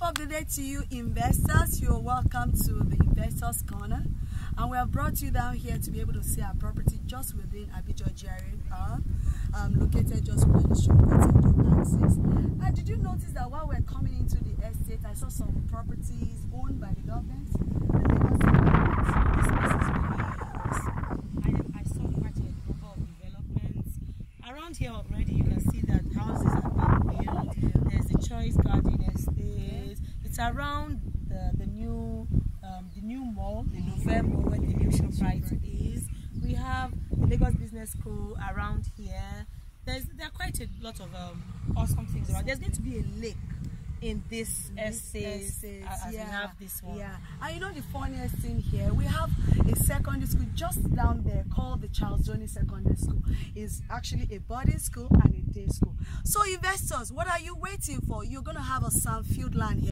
Top of the day to you, investors. You're welcome to the Investors Corner. And we have brought you down here to be able to see our property just within Abijo GRA, um, located just within the access. And did you notice that while we're coming into the estate, I saw some properties owned by the government? Really. I, saw quite a number of developments. Around here already, you can see that houses are being built. There's a Choice around the, the new um, the new mall, the Novare Mall, where the new Shoprite is. We have the Lagos Business School around here. There's there are quite a lot of um, awesome things around. There's going to be a lake in this Estate, as we yeah, have this one. Yeah, and you know the funniest thing here, we have a secondary school just down there called the Charles Johnny Secondary School. It's actually a boarding school and a day school. So investors, what are you waiting for? You're gonna have a sandfield land here.